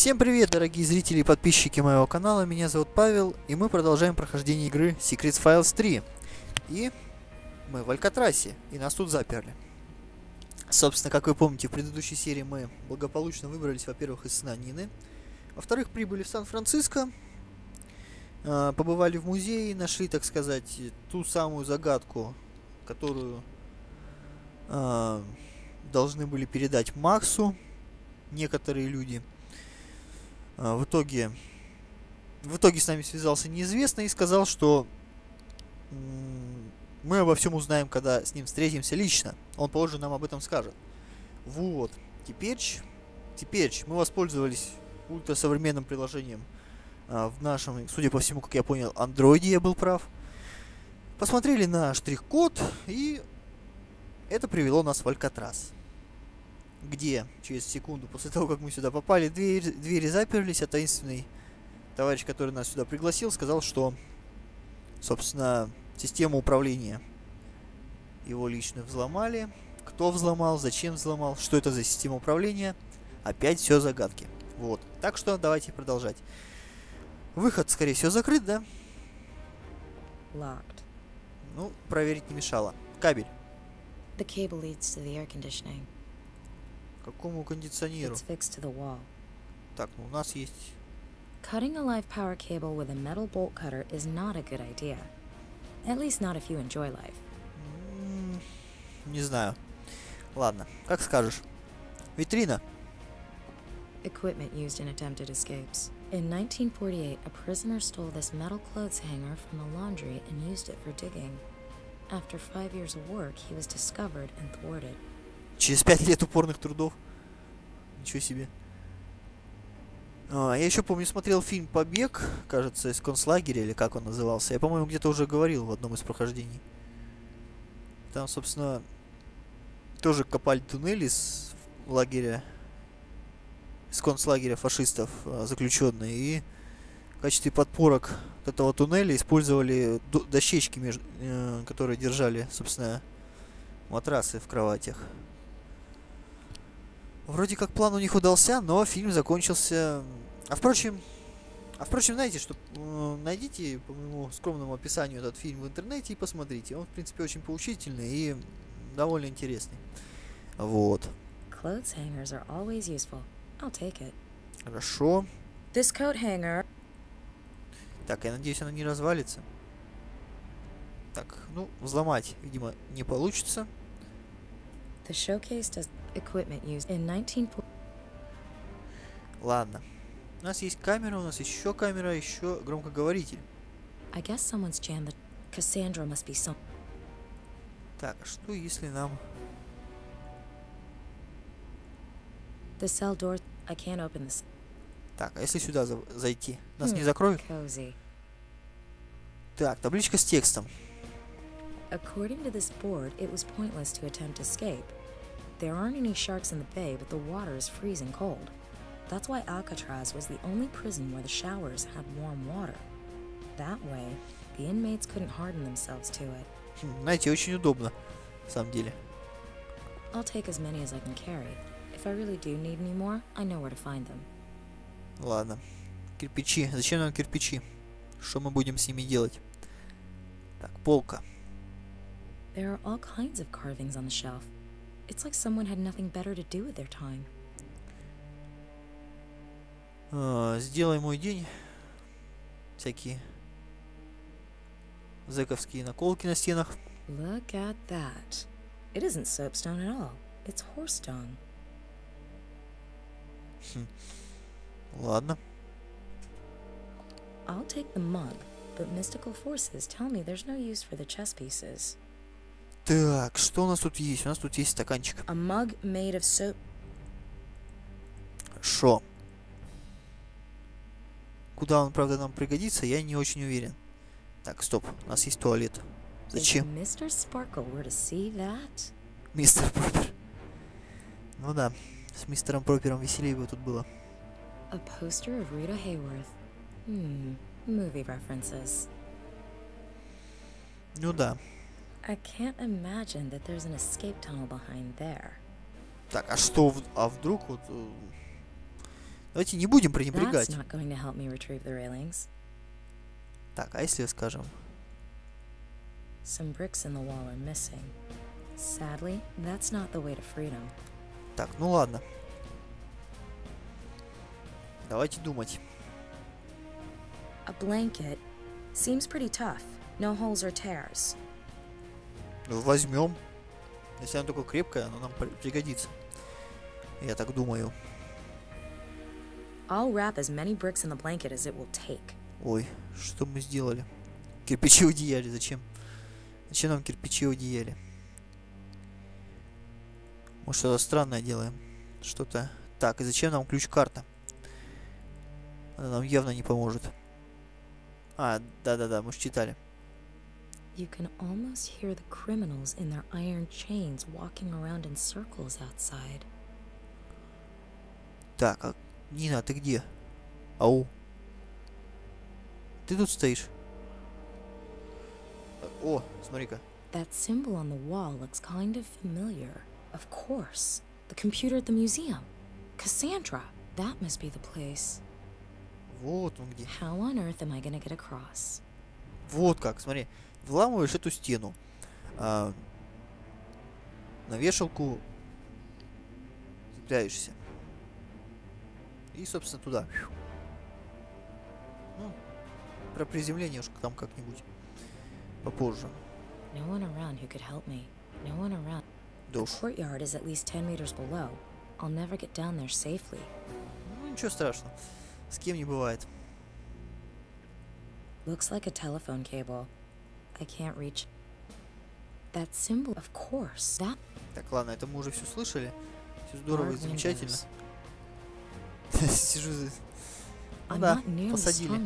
Всем привет, дорогие зрители и подписчики моего канала, меня зовут Павел, и мы продолжаем прохождение игры Secrets Files 3. И мы в Алькатрасе, и нас тут заперли. Собственно, как вы помните, в предыдущей серии мы благополучно выбрались, во-первых, из сна Нины, во-вторых, прибыли в Сан-Франциско, э, побывали в музее, нашли, так сказать, ту самую загадку, которую э, должны были передать Максу некоторые люди. А, в итоге, в итоге с нами связался неизвестный и сказал, что мы обо всем узнаем, когда с ним встретимся лично. Он позже нам об этом скажет. Вот. Теперь, теперь мы воспользовались ультрасовременным приложением а, в нашем, судя по всему, как я понял, андроиде я был прав. Посмотрели на штрих-код, и это привело нас в Алькатрас где через секунду после того, как мы сюда попали, двери, двери заперлись, а таинственный товарищ, который нас сюда пригласил, сказал, что, собственно, систему управления его лично взломали. Кто взломал, зачем взломал, что это за система управления. Опять все загадки. Вот. Так что давайте продолжать. Выход, скорее всего, закрыт, да? Locked. Ну, проверить не мешало. Кабель. The cable leads to the air conditioning. Какому кондиционеру? It's fixed to the wall. Так, ну у нас есть... Cutting a live power cable with a metal bolt cutter is not a good idea. At least not if you enjoy life. М, Не знаю. Ладно, как скажешь. Витрина. Equipment used in attempted escapes. In 1948, a prisoner stole this metal clothes hanger from the laundry and used it for digging. After five years of work, he was discovered and thwarted. Через пять лет упорных трудов. Ничего себе. А, я еще помню, смотрел фильм «Побег», кажется, из концлагеря, или как он назывался. Я, по-моему, где-то уже говорил в одном из прохождений. Там, собственно, тоже копали туннели из лагеря, из концлагеря фашистов а, заключенные. И в качестве подпорок этого туннеля использовали до- дощечки, э, которые держали, собственно, матрасы в кроватях. Вроде как план у них удался, но фильм закончился... А впрочем, а впрочем, знаете, что э, найдите по моему скромному описанию этот фильм в интернете и посмотрите. Он, в принципе, очень поучительный и довольно интересный. Вот. Хорошо. This coat hanger. Так, я надеюсь, она не развалится. Так, ну, взломать, видимо, не получится. The showcase does equipment used in 19. Ладно. У нас есть камера, у нас еще камера, еще громкоговоритель. I guess someone's jammed the. Cassandra must be some. Так, а что если нам... The cell door. I can't open this. Так, а если сюда за- зайти? Нас не Хм. закроют? Cozy. Так, табличка с текстом. According to this board, it was pointless to attempt escape. There aren't any sharks in the bay, but the water is freezing cold. That's why Alcatraz was the only prison where the showers had warm water. That way, the inmates couldn't harden themselves to it. Хм, знаете, очень удобно, на самом деле. I'll take as many as I can carry. If I really do need any more, I know where to find them. Ладно. Кирпичи. Зачем нам кирпичи? Что мы будем с ними делать? Так, полка. There are all kinds of carvings on the shelf. It's like someone had nothing better to do with their time. А, сделай мой день. Всякие зэковские наколки на стенах. Look at that. It isn't soapstone at all. It's horse dung. Ладно. I'll take the mug, but mystical forces tell me there's no use for the chess pieces. Так, что у нас тут есть? У нас тут есть стаканчик. A mug made of soap. Хорошо. Куда он, правда, нам пригодится, я не очень уверен. Так, стоп. У нас есть туалет. Зачем? Мистер Пропер. Ну да, с мистером Пропером веселее бы тут было. a poster of Rita Hayworth. Hmm, movie references. Ну да. I can't imagine that there's an escape tunnel behind there. Так, а что, в- а вдруг вот... э, Давайте не будем That's пренебрегать. not going to help me retrieve the railings. Так, а если скажем? Some bricks in the wall are missing. Sadly, that's not the way to freedom. Так, ну ладно. Давайте думать. A blanket seems pretty tough. No holes or tears. Возьмем. Если оно такое крепкое, оно нам при- пригодится. Я так думаю. I'll wrap as many bricks in the blanket as it will take. Ой, что мы сделали? Кирпичи в одеяле, зачем? Зачем нам кирпичи в одеяле? Мы что-то странное делаем. Что-то... Так, и зачем нам ключ-карта? Она нам явно не поможет. А, да-да-да, мы же читали. You can almost hear the criminals in their iron chains walking around in circles outside. Так, а Нина, ты где? Ау. Ты тут стоишь? О, смотри-ка. That symbol on the wall looks kind of familiar. Of course. The computer at the museum. Cassandra. That must be the place. Вот он где. How on earth am I gonna get across? Вот как, смотри. Вламываешь эту стену. а, на вешалку цепляешься. И, собственно, туда. Ну, про приземление уж там как-нибудь попозже. No one around who could help me. No one around. Да The courtyard is at least 10 meters below. I'll never get down there safely. Ну, ничего страшного. С кем не бывает. Looks like a telephone cable. I can't reach. That symbol, of course. That Так, ладно, это мы уже все слышали. Все здорово и замечательно. Сижу за... Ну да, посадили.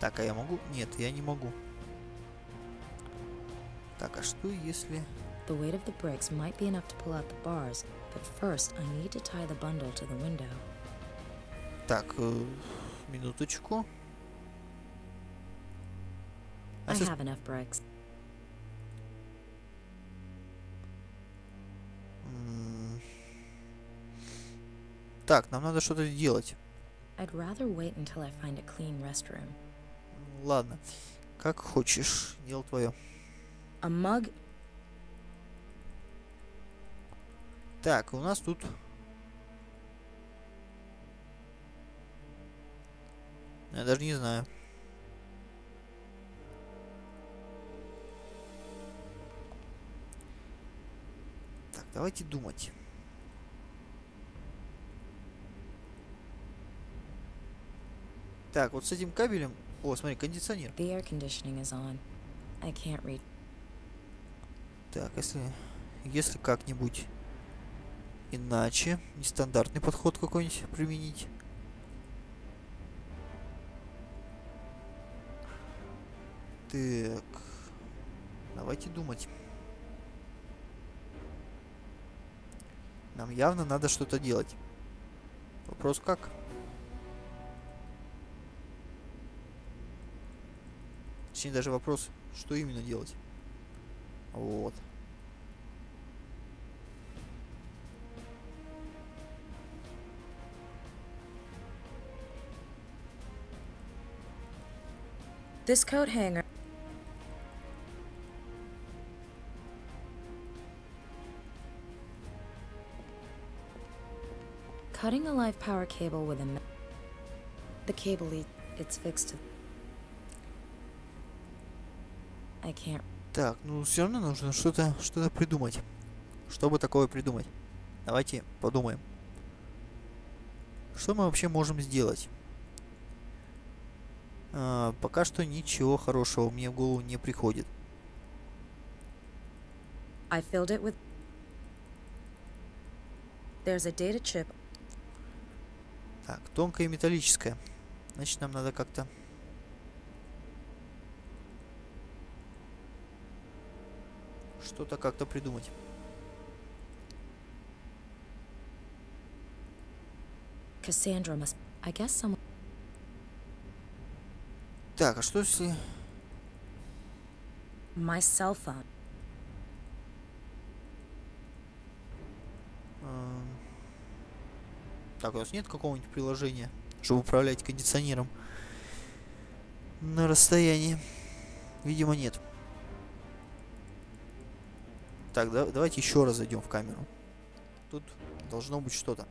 Так, а я могу? Нет, я не могу. Так, а что если... The weight of the bricks might be enough to pull out the bars, but first I need to tie the bundle to the window. Так, э, минуточку. I have enough bricks. М, Так, нам надо что-то делать. I'd rather wait until I find a clean restroom. М, Ладно, как хочешь, дело твое. A mug. Так, у нас тут... Я даже не знаю. Давайте думать. Так, вот с этим кабелем... О, смотри, кондиционер. The air conditioning is on. I can't reach. Так, если... Если как-нибудь иначе, нестандартный подход какой-нибудь применить. Так, давайте думать. Нам явно надо что-то делать. Вопрос как? Точнее, даже вопрос, что именно делать. Вот. This coat hanger. Cutting a live power cable with a. The cable lead. It's fixed to. I can't. Так, ну все равно нужно что-то что-то придумать. Чтобы такое придумать. Давайте подумаем. Что мы вообще можем сделать? А, пока что ничего хорошего мне в голову не приходит. I filled it with. There's a data chip. Так, тонкое и металлическое. Значит, нам надо как-то... Что-то как-то придумать. Cassandra must. I guess someone. Так, а что если... My cell phone. Эм, Так, у нас нет какого-нибудь приложения, чтобы управлять кондиционером на расстоянии? Видимо, нет. Так, да, давайте еще раз зайдем в камеру. Тут должно быть что-то.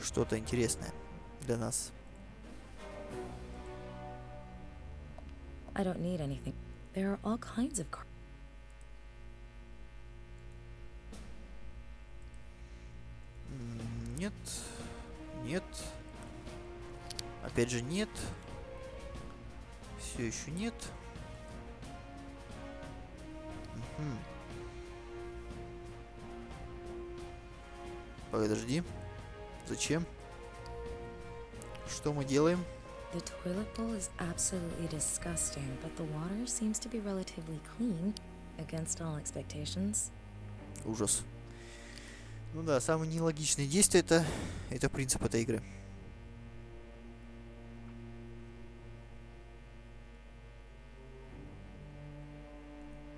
Что-то интересное для нас. I don't need anything. There are all kinds of cars. Нет. Нет. Опять же нет. Все еще нет. Мгм. Подожди. Зачем? Что мы делаем? The toilet bowl is absolutely disgusting, but the water seems to be relatively clean against all expectations. Ужас. Ну да, самые нелогичные действия это, это принцип этой игры.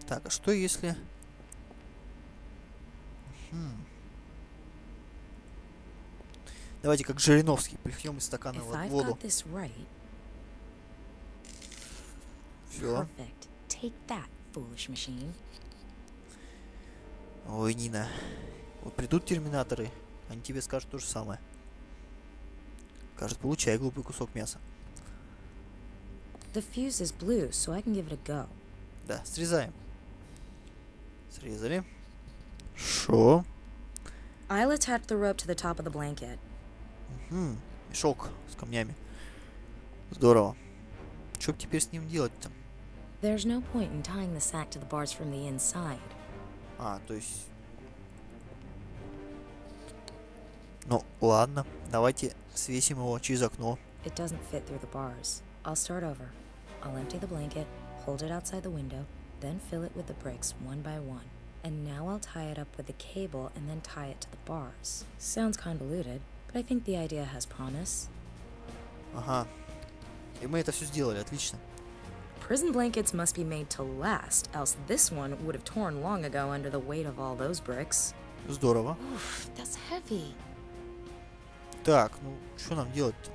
Так, а что если... Мгм. Давайте как Жириновский, плюхнем из стакана If в I've воду. right, Все. that. Ой, Нина. Вот придут терминаторы, они тебе скажут то же самое. Скажут, получай глупый кусок мяса. The fuse is blue, so I can give it a go. Да, срезаем. Срезали. Шо? I'll attach the rope to the top of the blanket. Мгм, Мешок с камнями. Здорово. Что теперь с ним делать-то? There's no point in tying the sack to the bars from the inside. А, то есть... Ну, ладно. Давайте свесим его через окно. It doesn't fit through the bars. I'll start over. I'll empty the blanket, hold it outside the window, then fill it with the bricks one by one. And now I'll tie it up with the cable and then tie it to the bars. Sounds convoluted, but I think the idea has promise. Ага. И мы это все сделали, отлично. Prison blankets must be made to last, else this one would have torn long ago under the weight of all those bricks. Здорово. Oof, that's heavy. Так, ну, что нам делать-то?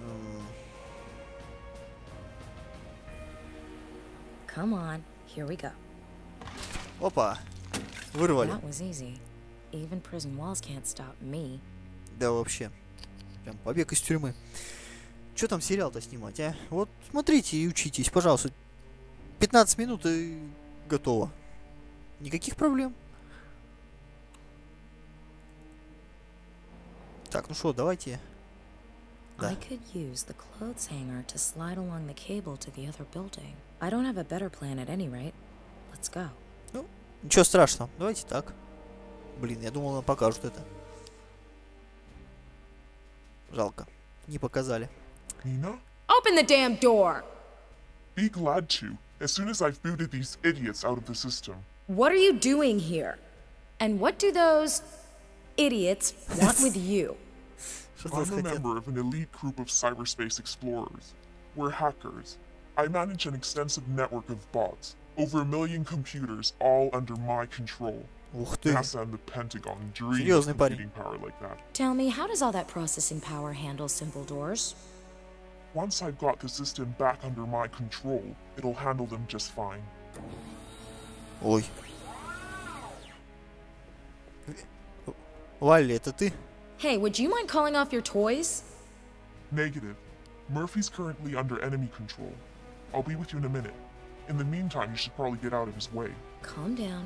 М, Come on, here we go. Опа. Вырвали. That was easy. Even prison walls can't stop me. Да вообще. Прям побег из тюрьмы. Что там сериал-то снимать, а? Вот смотрите и учитесь, пожалуйста. 15 минут и готово. Никаких проблем. Так, ну что, давайте. I Да. could use the clothes hanger to slide along the cable to the other building. I don't have a better plan at any rate. Let's go. Ничего страшного. Давайте так. Блин, я думал, нам покажут это. Жалко. Не показали. Nina? Open the damn door! Be glad to, as soon as I've booted these idiots out of the system. What are you doing here? And what do those idiots want with you. I'm a member of an elite group of cyberspace explorers. We're hackers. I manage an extensive network of bots, over a million computers, all under my control. NASA and the Pentagon dream of computing power like that. Tell me, how does all that processing power handle simple doors? Once I've got the system back under my control, it'll handle them just fine. Oi. Валли, это ты? Hey, would you mind calling off your toys? Negative. Murphy's currently under enemy control. I'll be with you in a minute. In the meantime, you should probably get out of his way. Calm down.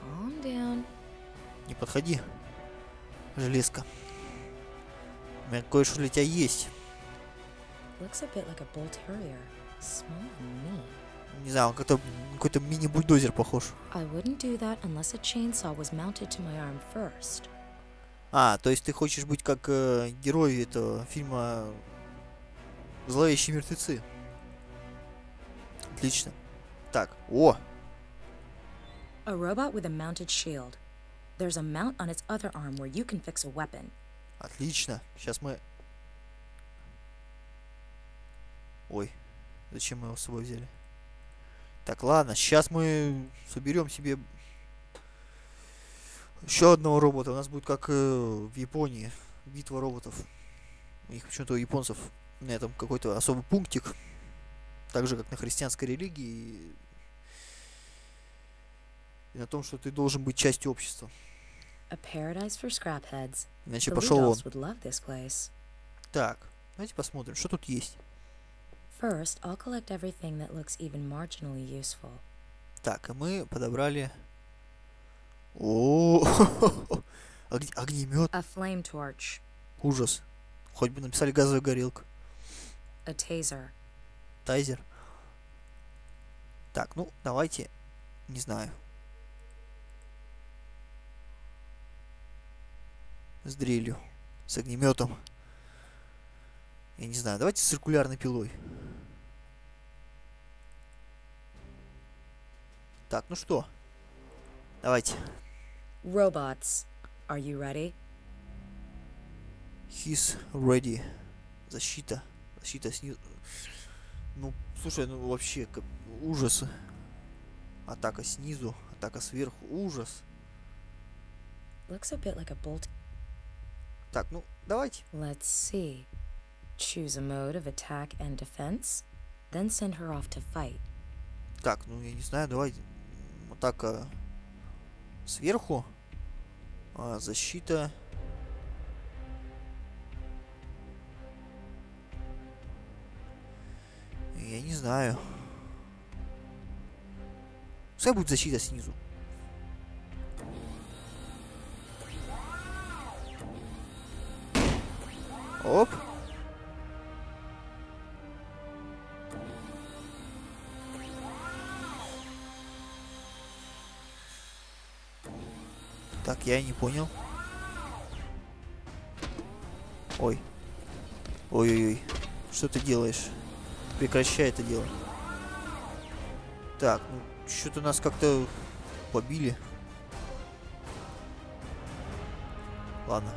Calm down. Не подходи. Железка. У меня кое-что для тебя есть. Looks a bit like a bull terrier. Smaller than me. Не знаю, он как-то какой-то мини-бульдозер похож. I wouldn't do that unless a chainsaw was mounted to my arm first. А, то есть ты хочешь быть как э, герой этого фильма Зловещие мертвецы. Отлично. Так, о, A robot with a mounted shield. There's a mount on its other arm where you can fix a weapon. отлично. Сейчас мы... Ой, зачем мы его с собой взяли? Так, ладно, сейчас мы соберем себе Еще одного робота. У нас будет как э, в Японии. Битва роботов. У них почему-то у японцев на этом какой-то особый пунктик. Так же, как на христианской религии. И на том, что ты должен быть частью общества. Иначе пошел он. Так, давайте посмотрим, что тут есть. First, I'll collect everything that looks even marginally useful. Так, и мы подобрали... О, огнемет. Ужас. Хоть бы написали газовая горелка. Тайзер. Так, ну, давайте, не знаю. С дрелью. С огнеметом. Я не знаю, давайте с циркулярной пилой. Так, ну что? Давайте. robots. Are you ready? He's ready. Защита. Защита снизу. Ну, слушай, ну вообще, как ужас. Атака снизу, атака сверху. Ужас. Looks a bit like a bolt. Так, ну, давайте. Let's see. Choose a mode of attack and defense, then send her off to fight. Так, ну, я не знаю, давайте. Атака сверху. А, защита. Я не знаю. Пускай будет защита снизу. Оп. Я не понял. Ой. Ой-ой-ой. Что ты делаешь? Прекращай это дело. Так, ну, что-то нас как-то побили. Ладно.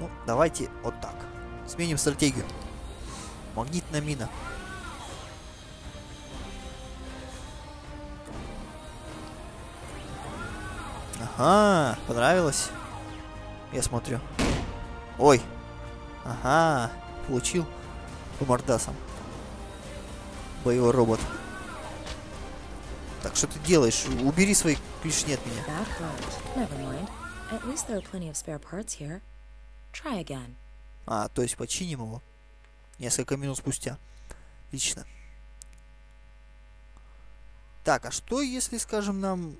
Ну, давайте вот так. Сменим стратегию. Магнитная мина. Ага, понравилось. Я смотрю. Ой. Ага, получил по мордасам. Боевой робот. Так, что ты делаешь? Убери свои клешни от меня. А, то есть починим его. Несколько минут спустя. Отлично. Так, а что если, скажем, нам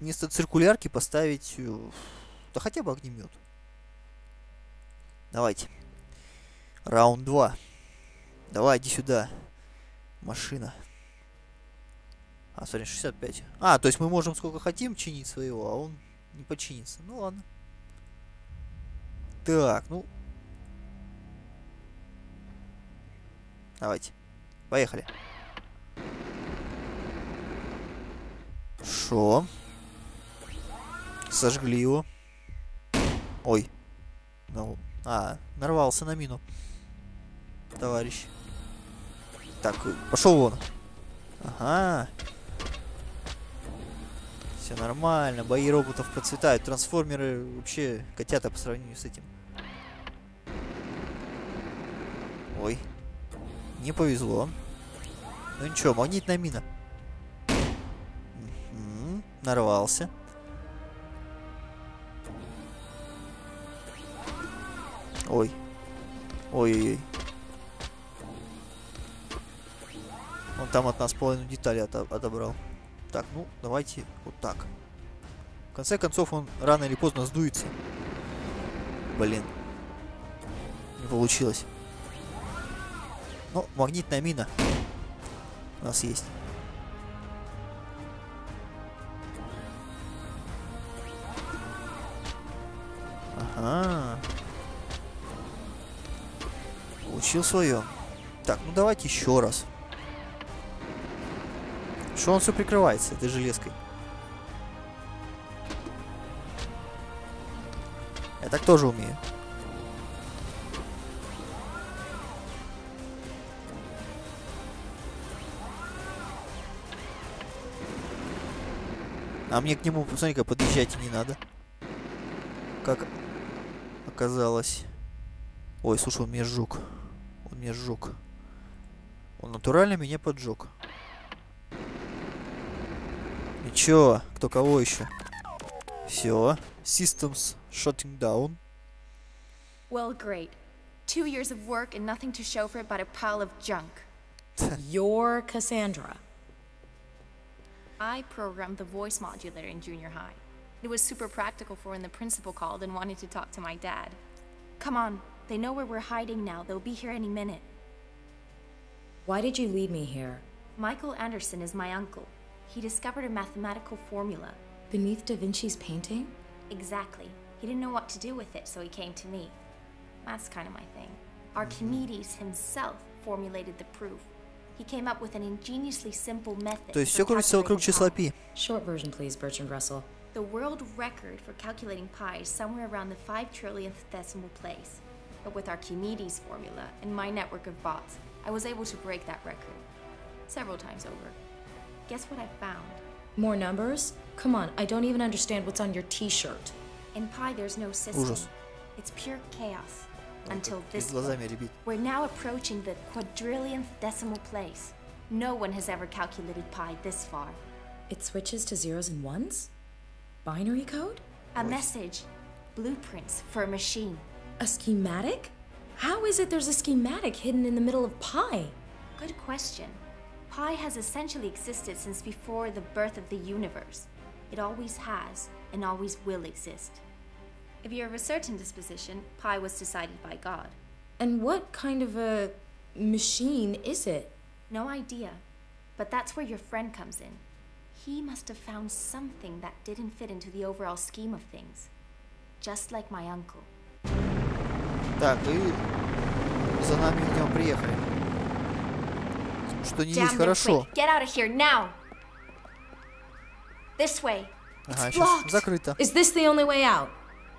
вместо циркулярки поставить, э, да хотя бы огнемет? Давайте. Раунд 2. Давай, иди сюда. Машина. А, смотри, 65. А, то есть мы можем сколько хотим чинить своего, а он не починится. Ну ладно. Так, ну. Давайте. Поехали. Шо? Сожгли его. Ой. Ну, а, нарвался на мину. Товарищ. Так, пошел вон. Ага. Все нормально, бои роботов процветают. Трансформеры вообще котята по сравнению с этим. Ой. Не повезло. Ну ничего, магнитная мина. Мгм, Нарвался. Ой. Ой-ой-ой. Он там от нас половину деталей ото- отобрал. Так, ну, давайте вот так. В конце концов, он рано или поздно сдуется. Блин. Не получилось. Ну, магнитная мина. У нас есть. Ага. Получил свое. Так, ну давайте еще раз. Что он все прикрывается этой железкой? Я так тоже умею. А мне к нему, посмотри-ка, подъезжать не надо. Как оказалось. Ой, слушай, он меня сжег. Меня сжег. Он натурально меня поджег. И чё? Кто кого еще? Все. Systems shutting down. Well, great. Two years of work and nothing to show for it but a pile of junk. You're Cassandra. I programmed the voice modulator in junior high. It was super practical for when the principal called and wanted to talk to my dad. Come on, they know where we're hiding now. They'll be here any minute. Why did you lead me here? Michael Anderson is my uncle. He discovered a mathematical formula. Beneath Da Vinci's painting? Exactly. He didn't know what to do with it, so he came to me. That's kind of my thing. Archimedes himself formulated the proof. He came up with an ingeniously simple method. То есть for все крутится вокруг calculating числа pi. пи. Short version, please, Bertrand Russell. The world record for calculating pi is somewhere around the 5 trillionth decimal place. But with Archimedes' formula and my network of bots, I was able to break that record. Several times over. Guess what I found? More numbers? Come on, I don't even understand what's on your t-shirt. In pi, there's no system. Ужас. It's pure chaos. Until Перед this глазами point. ребит. We're now approaching the quadrillionth decimal place. No one has ever calculated pi this far. It switches to zeros and ones? Binary code? A message. Blueprints for a machine. A schematic? How is it there's a schematic hidden in the middle of pi? Good question. Pi has essentially existed since before the birth of the universe. It always has, and always will exist. If you're of a certain disposition, pi was decided by God. And what kind of a machine is it? No idea. But that's where your friend comes in. He must have found something that didn't fit into the overall scheme of things. Just like my uncle. Так, и за нами, видимо, приехали. Что не есть Damn, they're хорошо. quick. Get out of here now! This way. It's Ага, blocked. сейчас закрыто. Is this the only way out?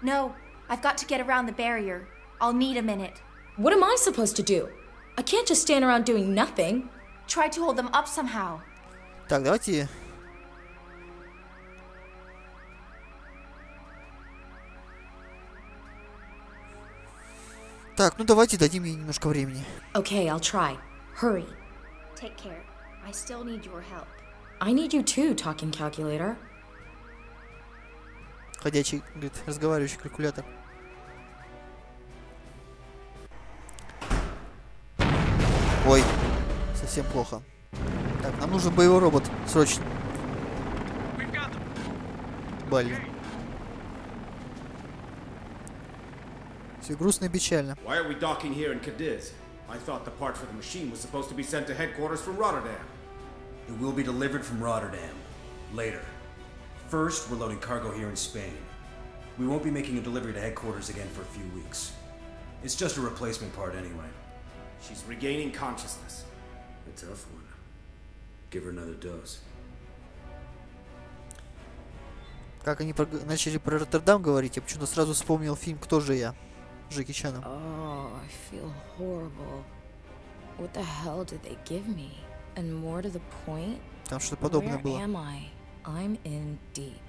No, I've got to get around the barrier. I'll need a minute. What am I supposed to do? I can't just stand around doing nothing. Try to hold them up somehow. Так, давайте... Так, ну давайте дадим ей немножко времени. Okay, I'll try. Hurry. Take care. I still need your help. I need you too, talking calculator. Ходячий, говорит, разговаривающий калькулятор. Ой, совсем плохо. Так, нам нужен боевой робот, срочно. Блин. Все грустно и печально. Why are we docking here in Cadiz? I thought the part for the machine was supposed to be sent to headquarters from Rotterdam. It will be delivered from Rotterdam. Later. First, we're loading cargo here in Spain. We won't be making a delivery to headquarters again for a few weeks. It's just a replacement part anyway. She's regaining consciousness. A tough one. Give her another dose. Как они про- начали про Роттердам говорить, я почему-то сразу вспомнил фильм «Кто же я?» Джеки Чаном. Oh, I feel horrible. What the hell did they give me? And more to the point, Там что-то подобное where было. am I? I'm in deep.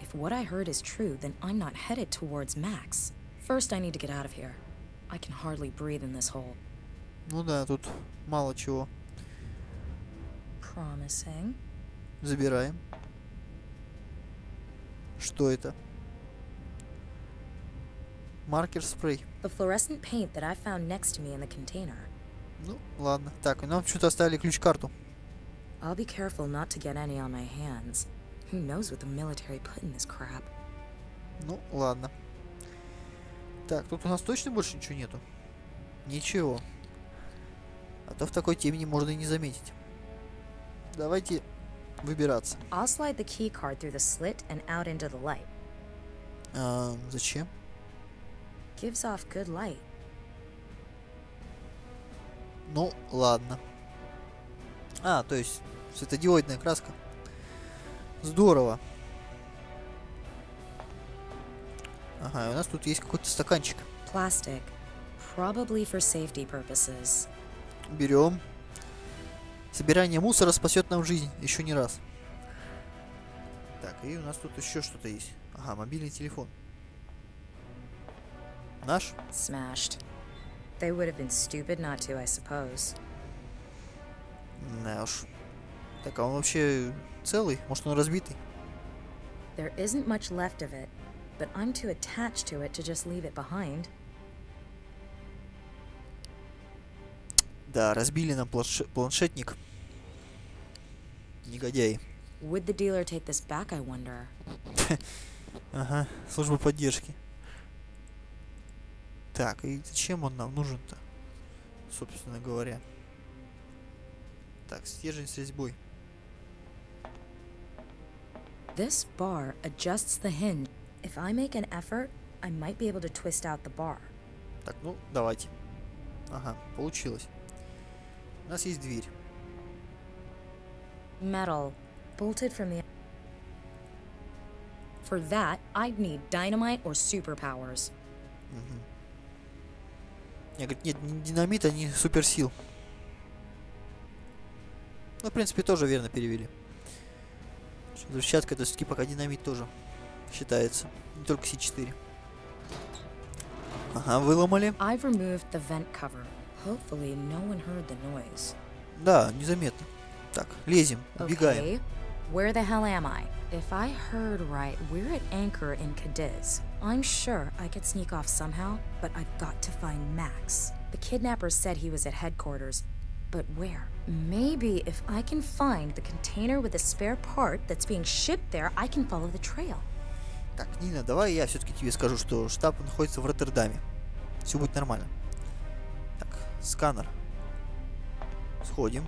If what I heard is true, then I'm not headed towards Max. First, I need to get out of here. I can hardly breathe in this hole. Ну да, тут мало чего. Promising. Забираем. Что это? Маркер спрей. The fluorescent paint that I found next to me in the container. Ну, ладно. Так, нам что-то оставили ключ-карту. I'll be careful not to get any on my hands. Who knows what the military put in this crap? Ну, ладно. Так, тут у нас точно больше ничего нету? Ничего. А то в такой темени можно и не заметить. Давайте выбираться. I'll slide the key card through the slit and out into the light. А, зачем? Gives off good light. Ну, ладно. А, то есть светодиодная краска. Здорово. Ага, и у нас тут есть какой-то стаканчик. Plastic. Probably for safety purposes. Так, и у нас тут еще что-то есть. Ага, мобильный телефон. Наш? Smashed. They would have been stupid not to, I suppose. Уж. Так, а он вообще целый? Может, он разбитый? There isn't much left of it, but I'm too attached to it to just leave it behind. Да, разбили нам планше- планшетник. Негодяи. Would the dealer take this back, I wonder? Ага, служба поддержки. Так, и зачем он нам нужен-то? Собственно говоря. Так, стержень с резьбой. This bar adjusts the hinge. If I make an effort, I might be able to twist out the bar. Так, ну, давайте. Ага, получилось. У нас есть дверь. Metal, bolted from the. For that, I'd need dynamite or superpowers. Я говорит, нет, не динамита, не суперсил. Ну, в принципе, тоже верно перевели. Взрывчатка это все-таки пока динамит тоже считается. Не только С4. Ага, выломали. No. Да, незаметно. Так, лезем, убегаем. Okay, where the hell am I? If I heard right, we're at anchor in Cadiz. I'm sure I could sneak off somehow, but I've got to find Max. The kidnapper said he was at headquarters, but where? Maybe if I can find the container with the spare part that's being shipped there, I can follow the trail. Так, Нина, давай я все-таки тебе скажу, что штаб находится в Роттердаме. Все будет нормально. Так, сканер. Сходим.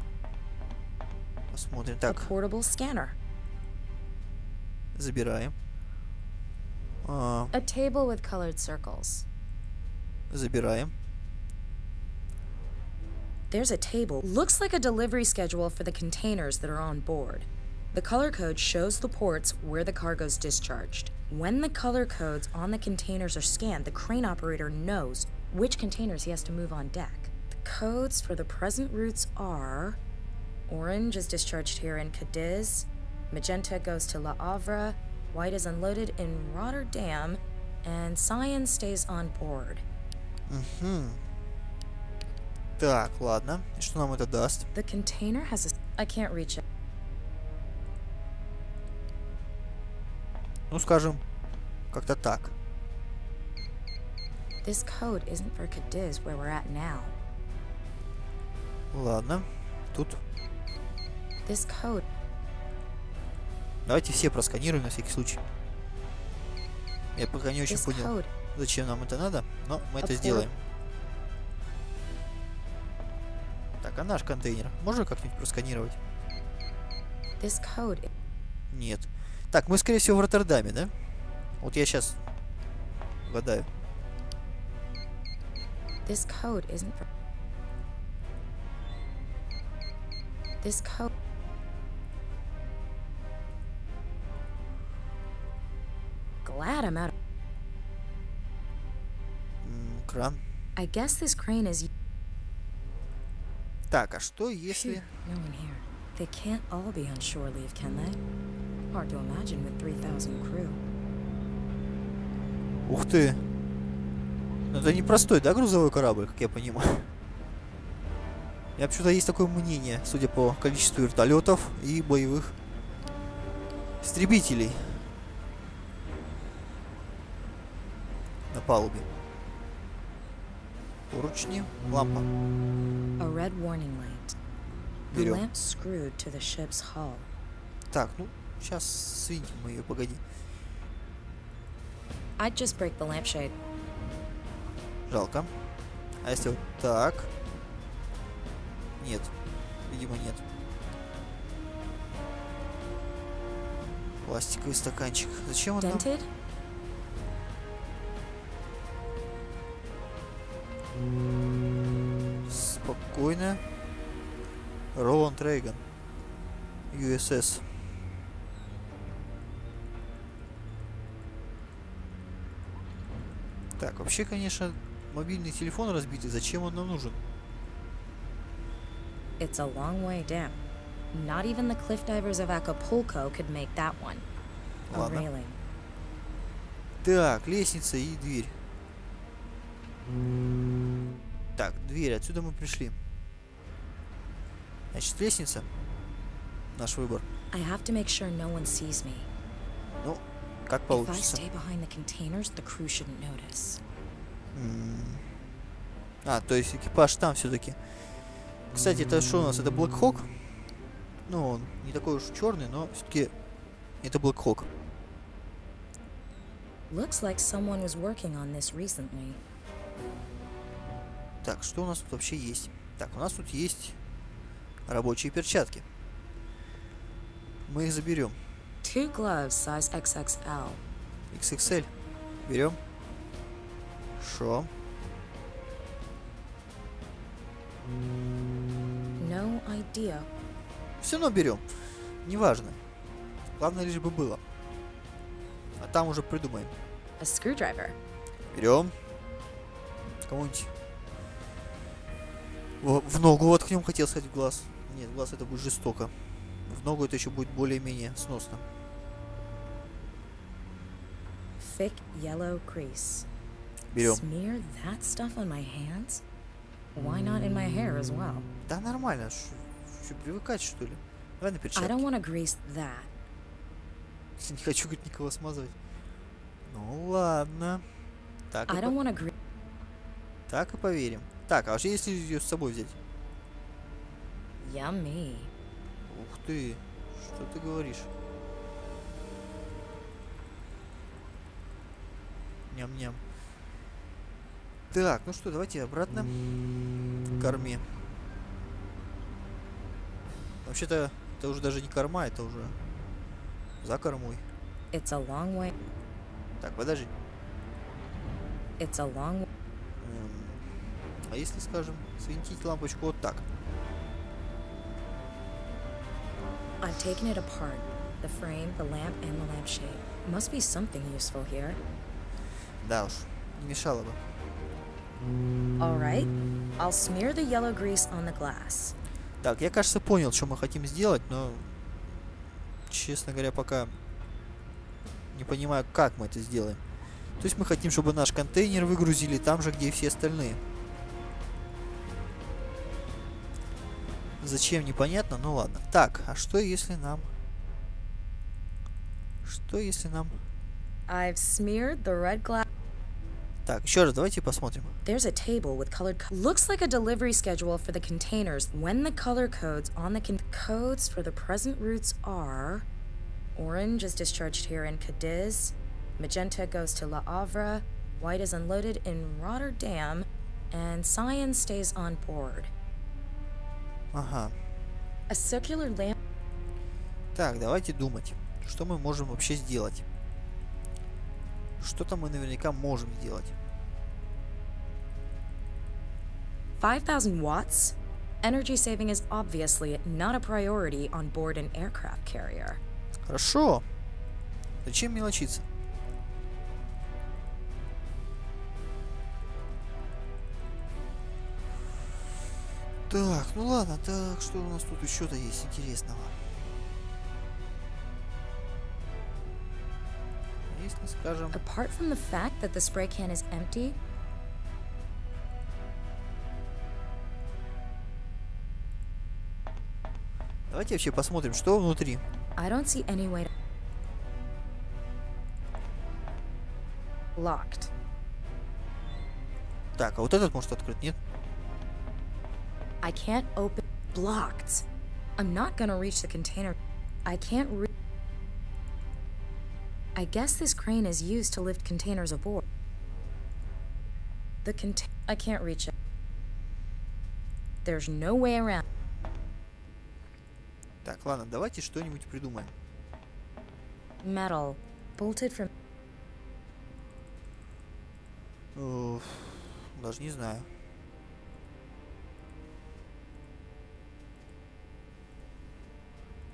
Посмотрим. A Так, portable scanner. забираем. А, A table with colored circles. забираем. There's a table. Looks like a delivery schedule for the containers that are on board. The color code shows the ports where the cargo's discharged. When the color codes on the containers are scanned, the crane operator knows which containers he has to move on deck. The codes for the present routes are orange is discharged here in Cadiz, magenta goes to La Havre, white is unloaded in Rotterdam, and cyan stays on board. Мгм. Так, ладно. И что нам это даст? The container has a. I can't reach it. Ну, скажем, как-то так. This code isn't for Cadiz where we're at now. Ладно. Тут This code. давайте все просканируем на всякий случай. Я пока не очень понял, зачем нам это надо, но мы это сделаем. Так, а наш контейнер можно как-нибудь просканировать? Нет. Так, мы, скорее всего, в Роттердаме, да? Вот я сейчас угадаю. This code isn't for. This code. Glad I'm out. Кран. I guess this crane is. Так, а что если... No one here. They can't all be on shore leave, can they? Hard to imagine with 3,000 crew. Ух ты! Ну, это непростой, да, грузовой корабль, как я понимаю? Я почему-то есть такое мнение, судя по количеству вертолетов и боевых истребителей на палубе. Поручни, лампа. A red warning light. The Берем. Так, ну, сейчас свинтим мы ее, погоди. I'd just break the lampshade. Жалко. А если вот так? Нет. Видимо, нет. Пластиковый стаканчик. Зачем он нам? Спокойно. Роланд Рейган. USS. Так, вообще, конечно, мобильный телефон разбитый. Зачем он нам нужен? It's a long way down. Not even the cliff divers of Acapulco could make that one. A Ладно. railing. Так, лестница и дверь. Так, дверь. Отсюда мы пришли. Значит, лестница. Наш выбор. Sure no. Ну, как получится. А, то есть экипаж там все-таки. Кстати, это что у нас? Это Black Hawk? Ну, он не такой уж черный, но все-таки это Black Hawk. Looks like someone was working on this recently. Так, что у нас тут вообще есть? Так, у нас тут есть рабочие перчатки. Мы их заберем. Two gloves size XXL. XXL. Берем. Шо? No idea. Все равно берем. Неважно. Главное лишь бы было. А там уже придумаем. A screwdriver. Берем. Кому-нибудь в, ногу воткнем, хотел сказать в глаз. Нет, в глаз это будет жестоко. В ногу это еще будет более-менее сносно. Thick yellow grease. Берем. Smear that stuff on my hands? Why not in my hair as well? Да нормально. Что, привыкать что ли? Давай на I перчатки. don't want to grease that. Не хочу, говорит, никого смазывать. Ну ладно. Так, и I по- don't grease. так и поверим. Так, а вообще если ее с собой взять? Yummy. Ух ты, что ты говоришь? Ням-ням. Так, ну что, давайте обратно к корме. Вообще-то, это уже даже не корма, это уже за кормой. It's a long way. Так, подожди. It's a long А если, скажем, свинтить лампочку вот так? I've taken it apart. The frame, the lamp, and the lampshade. Must be something useful here. Да уж, не мешало бы. All right. I'll smear the yellow grease on the glass. Так, я, кажется, понял, что мы хотим сделать, но, честно говоря, пока не понимаю, как мы это сделаем. То есть мы хотим, чтобы наш контейнер выгрузили там же, где и все остальные. Зачем, непонятно, ну ладно. Так, а что если нам... Что если нам... I've smeared the red glass. Так, еще раз, давайте посмотрим. There's a table with colored co- looks like a delivery schedule for the containers when the color codes on the con- codes for the present routes are orange is discharged here in Cadiz, magenta goes to La Havre, white is unloaded in Rotterdam, and cyan stays on board. Ага. Так, давайте думать, что мы можем вообще сделать. Что-то мы наверняка можем сделать. 5000 watts. Energy saving is obviously not a priority on board an aircraft carrier. Хорошо. Зачем мелочиться? Так, ну ладно, так, что у нас тут еще-то есть интересного? Если скажем... Apart from the fact that the spray can is empty, Давайте вообще посмотрим, что внутри. I don't see any way to. Locked. Так, а вот этот может открыть, нет? I can't open. Blocked. I'm not gonna reach the container. I can't re- I guess this crane is used to lift containers aboard. The cont- I can't reach it. There's no way around. Так, ладно, давайте что-нибудь придумаем. Metal. Bolted from. Уф, даже не знаю.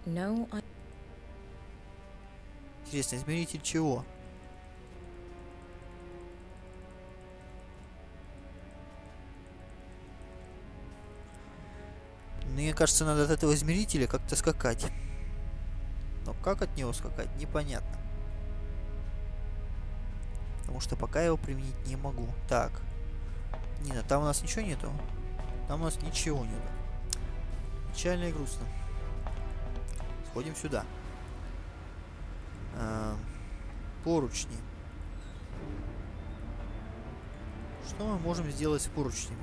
No, I. Интересно, измеритель чего? Мне кажется, надо от этого измерителя как-то скакать. Но как от него скакать, непонятно. Потому что пока я его применить не могу. Так. Нина, там у нас ничего нету? Там у нас ничего нету. Печально и грустно. Сходим сюда. А, поручни. Что мы можем сделать с поручнями?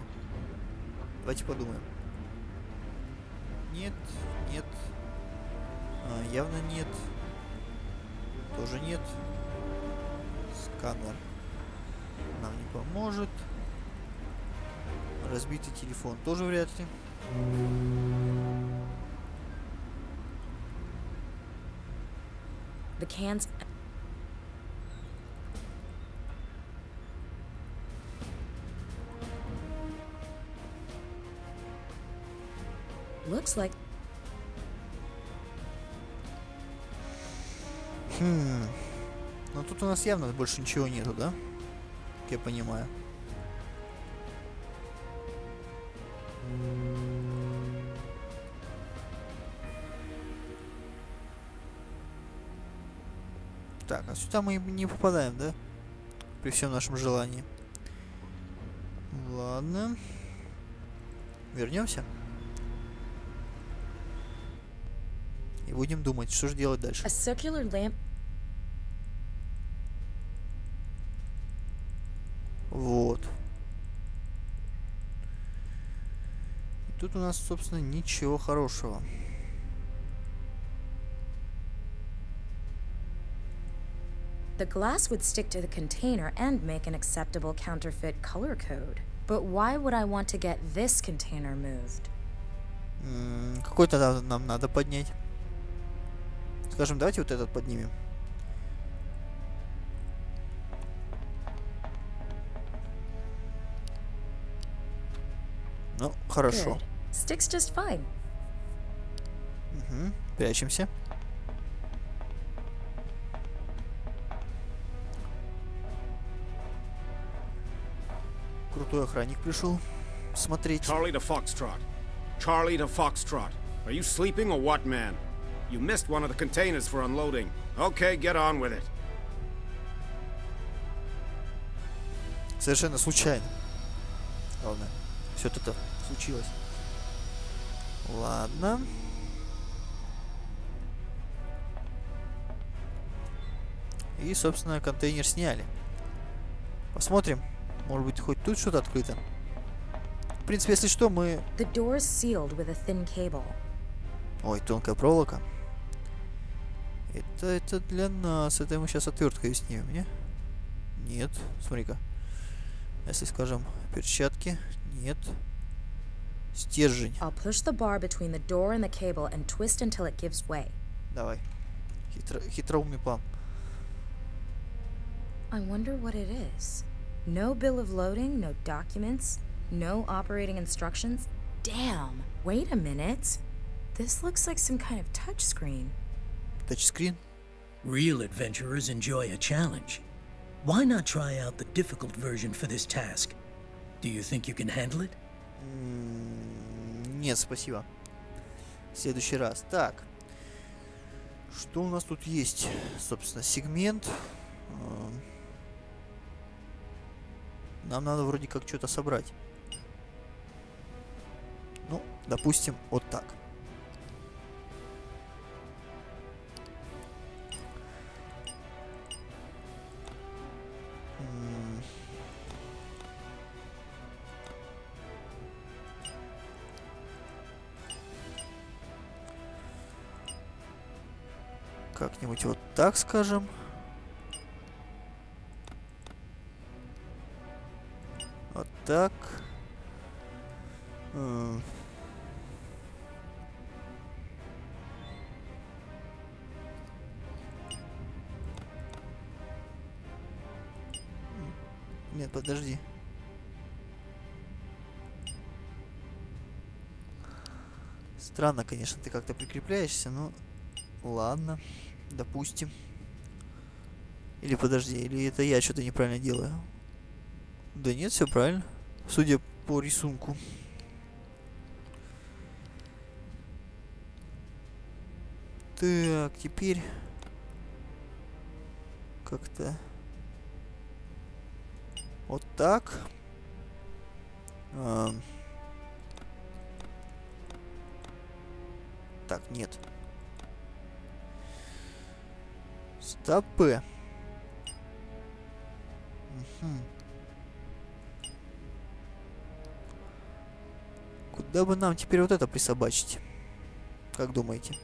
Давайте подумаем. Нет, нет. А, явно нет. Тоже нет. Сканер нам не поможет. Разбитый телефон тоже вряд ли. The cans. Looks like Хм. Ну тут у нас явно больше ничего нету, да? Как я понимаю. Сюда мы не попадаем, да? При всем нашем желании. Ладно. Вернемся. И будем думать, что же делать дальше. Вот. И тут у нас, собственно, ничего хорошего. The glass would stick to the container and make an acceptable counterfeit color code. But why would I want to get this container moved? М, Какой тогда нам надо поднять? Скажем, давайте вот этот поднимем. Ну, хорошо. Good. Sticks just fine. Мгм. Прячемся. Крутой охранник пришел смотреть. Charlie to Foxtrot. Charlie to Foxtrot. Are you sleeping or what, man? You missed one of the containers for unloading. Okay, get on with it. Совершенно случайно. Ладно. Все это случилось. Ладно. И, собственно, контейнер сняли. Посмотрим. Может быть, хоть тут что-то открыто. В принципе, если что, мы... Ой, тонкая проволока. Это, это для нас. Это мы сейчас отверткой снимем, не? Нет. Смотри-ка. Если скажем перчатки. Нет. Стержень. Давай. Хитро, хитроумный план. I wonder what it is. No bill of loading, no documents, no operating instructions. Damn! Wait a minute. This looks like some kind of touchscreen. Тачскрин. Real adventurers enjoy a challenge. Why not try out the difficult version for this task? Do you think you can handle it? М, Нет, спасибо. В следующий раз. Так. Что у нас тут есть? Собственно, сегмент. Нам надо вроде как что-то собрать. Ну, допустим, вот так. Как-нибудь вот так скажем. Так. М. Нет, подожди. Странно, конечно, ты как-то прикрепляешься, но ладно, допустим. Или подожди, или это я что-то неправильно делаю? Да нет, все правильно. Судя по рисунку. Так, теперь как-то Вот так. Ам. Так, нет. Стопы. Мгм. Куда бы нам теперь вот это присобачить? Как думаете?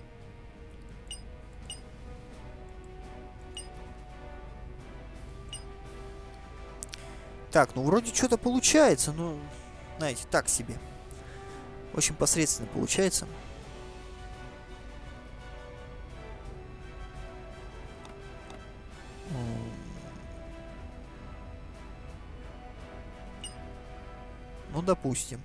Так, ну вроде что-то получается, но, знаете, так себе. Очень посредственно получается. Ну, допустим.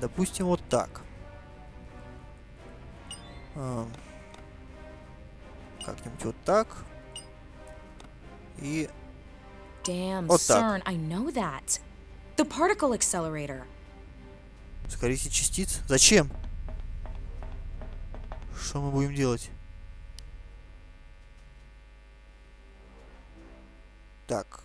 Допустим, вот так. А, Как-нибудь вот так. И Damn, Вот так. CERN, I know that. The particle accelerator. ускоритель частиц. Зачем? Что мы будем делать? Так.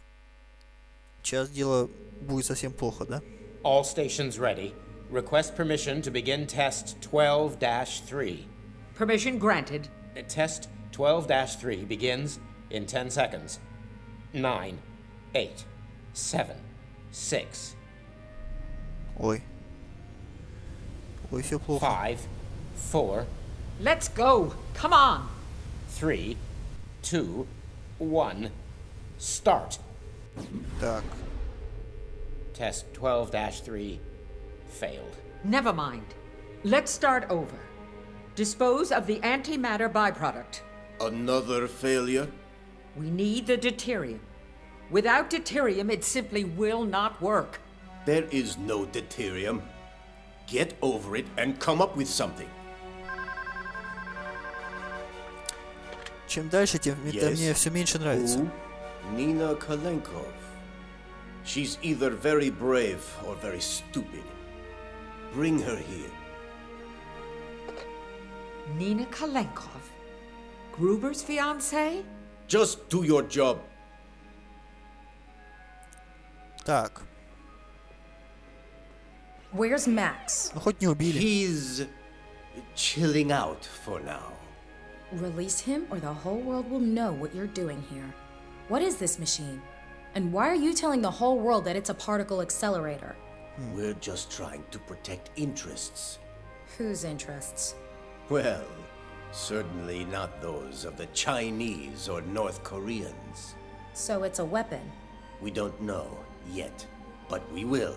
Сейчас дело будет совсем плохо, да? All stations ready. Request permission to begin test 12 3. Permission granted. Test 12 3 begins in 10 seconds. 9, 8, 7, 6, Ой. Ой, все плохо. 5, 4, Let's go. Come on. 3, 2, 1. Start. Так. Test 12 3 failed. Never mind. Let's start over. Dispose of the antimatter byproduct. Another failure? We need the deuterium. Without deuterium, it simply will not work. There is no deuterium. Get over it and come up with something. Чем дальше, тем это Yes. мне все меньше нравится. Who? Nina Kalenkov. She's either very brave or very stupid. Bring her here. Nina Kalenkov. Gruber's fiancée? Just do your job. Так. Where's Max? Ну хоть не убили. He's chilling out for now. Release him, or the whole world will know what you're doing here. What is this machine? And why are you telling the whole world that it's a particle accelerator? We're just trying to protect interests. Whose interests? Well, certainly not those of the Chinese or North Koreans. So it's a weapon. We don't know yet, but we will.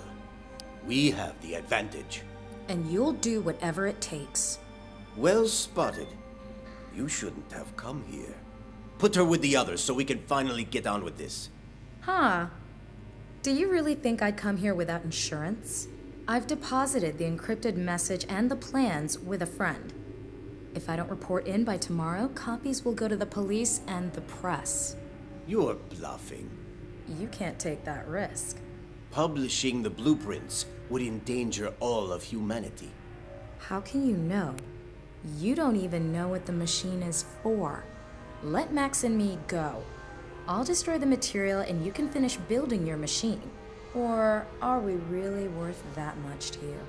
We have the advantage. And you'll do whatever it takes. Well spotted. You shouldn't have come here. Put her with the others so we can finally get on with this. Huh. Do you really think I'd come here without insurance? I've deposited the encrypted message and the plans with a friend. If I don't report in by tomorrow, copies will go to the police and the press. You're bluffing. You can't take that risk. Publishing the blueprints would endanger all of humanity. How can you know? You don't even know what the machine is for. Let Max and me go. I'll destroy the material and you can finish building your machine. Or are we really worth that much to you?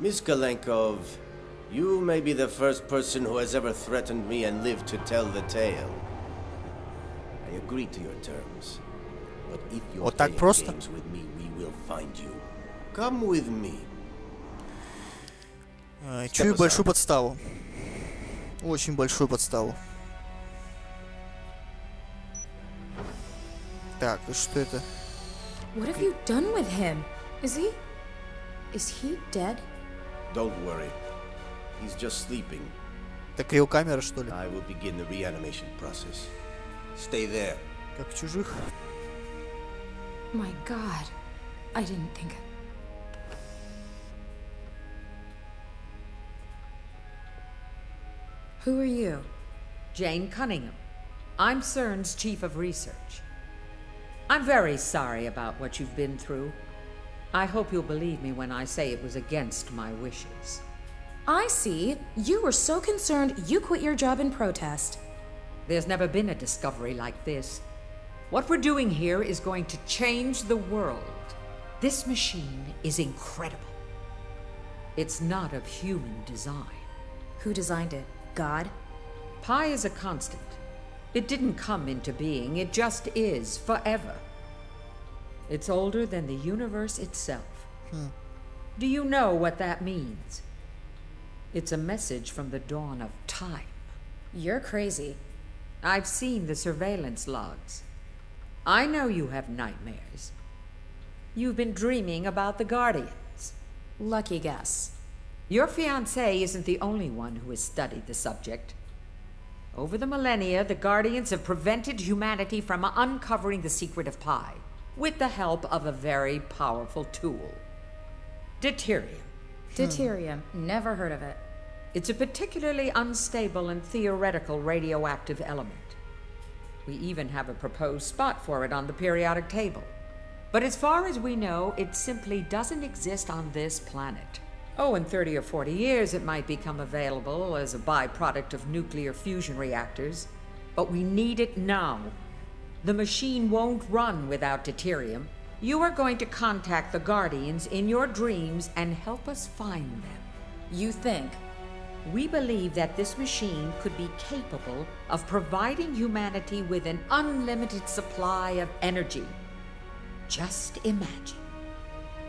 Miss Galenkov, you may be the first person who has ever threatened me and lived to tell the tale. I agree to your terms. But if you're Вот так playing просто? games with me, we will find you. Come with me. А, Step Чую aside. большую подставу. Очень большую подставу. Так, и что это? What have you done with him? Is he. Is he dead? Don't worry. He's just sleeping. Это криокамера, что ли? I will begin the reanimation process. Stay there. Как в чужих? My god. I didn't think. Who are you? Jane Cunningham. I'm CERN's chief of research. I'm very sorry about what you've been through. I hope you'll believe me when I say it was against my wishes. I see. You were so concerned you quit your job in protest. There's never been a discovery like this. What we're doing here is going to change the world. This machine is incredible. It's not of human design. Who designed it? God? Pi is a constant. It didn't come into being, it just is forever. It's older than the universe itself. Hmm. Do you know what that means? It's a message from the dawn of time. You're crazy. I've seen the surveillance logs. I know you have nightmares. You've been dreaming about the Guardians. Lucky guess. Your fiancé isn't the only one who has studied the subject. Over the millennia, the Guardians have prevented humanity from uncovering the secret of Pi, with the help of a very powerful tool. Deuterium. Hmm. Deuterium. Never heard of it. It's a particularly unstable and theoretical radioactive element. We even have a proposed spot for it on the periodic table. But as far as we know, it simply doesn't exist on this planet. Oh, in 30 or 40 years, it might become available as a byproduct of nuclear fusion reactors. But we need it now. The machine won't run without deuterium. You are going to contact the Guardians in your dreams and help us find them. You think? We believe that this machine could be capable of providing humanity with an unlimited supply of energy. Just imagine.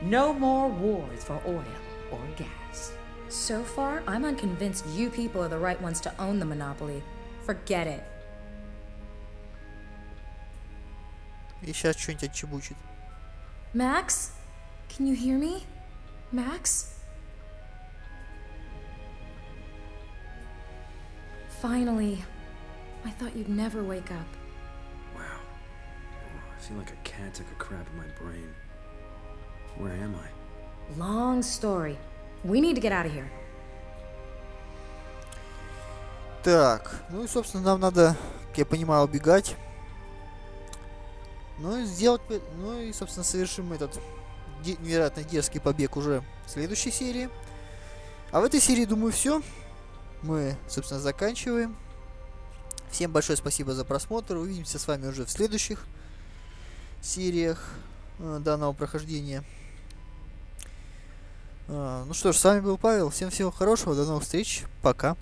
No more wars for oil or gas. So far, I'm unconvinced you people are the right ones to own the monopoly. Forget it. И сейчас что-нибудь отчебучит. Max? Can you hear me? Max? Finally. I thought you'd never wake up. Wow. Oh, I feel like a cat took a crap in my brain. Where am I? Long story. We need to get out of here. Так, ну и, собственно, нам надо, как я понимаю, убегать. Ну и сделать... Ну и, собственно, совершим этот де- невероятно дерзкий побег уже в следующей серии. А в этой серии, думаю, все. Мы, собственно, заканчиваем. Всем большое спасибо за просмотр. Увидимся с вами уже в следующих сериях э, данного прохождения. А, ну что ж, с вами был Павел. Всем всего хорошего. До новых встреч. Пока.